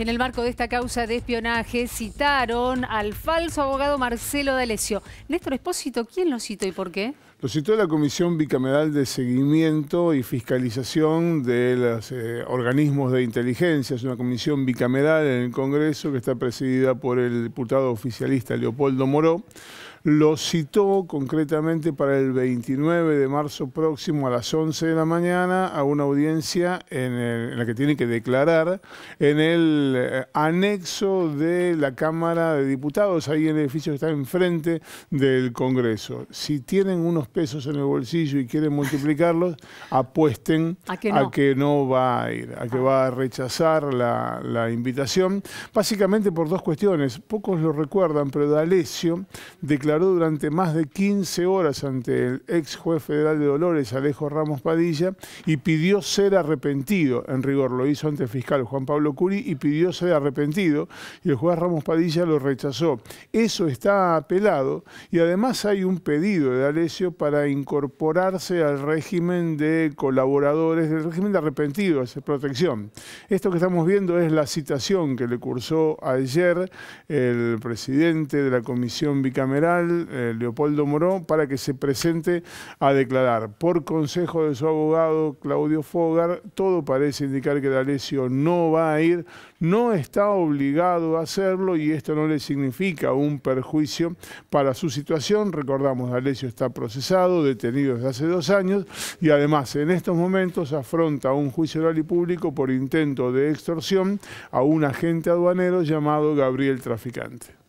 En el marco de esta causa de espionaje citaron al falso abogado Marcelo D'Alessio. Néstor Espósito, ¿quién lo citó y por qué? Lo citó la Comisión Bicameral de Seguimiento y Fiscalización de los eh, Organismos de Inteligencia. Es una comisión bicameral en el Congreso que está presidida por el diputado oficialista Leopoldo Moró lo citó concretamente para el 29 de marzo próximo a las 11 de la mañana a una audiencia en, la que tiene que declarar en el eh, anexo de la Cámara de Diputados, ahí en el edificio que está enfrente del Congreso. Si tienen unos pesos en el bolsillo y quieren multiplicarlos, apuesten a que no, va a ir, a que va a rechazar la, la invitación, básicamente por dos cuestiones. Pocos lo recuerdan, pero D'Alessio declaró declaró durante más de 15 horas ante el ex juez federal de Dolores, Alejo Ramos Padilla, y pidió ser arrepentido. En rigor, lo hizo ante el fiscal Juan Pablo Curi y pidió ser arrepentido, y el juez Ramos Padilla lo rechazó. Eso está apelado, y además hay un pedido de Alessio para incorporarse al régimen de colaboradores, del régimen de arrepentidos, de protección. Esto que estamos viendo es la citación que le cursó ayer el presidente de la Comisión Bicameral, eh, Leopoldo Moró, para que se presente a declarar. Por consejo de su abogado, Claudio Fogar, todo parece indicar que D'Alessio no va a ir, no está obligado a hacerlo y esto no le significa un perjuicio para su situación. Recordamos, D'Alessio está procesado, detenido desde hace dos años y además en estos momentos afronta un juicio oral y público por intento de extorsión a un agente aduanero llamado Gabriel Traficante.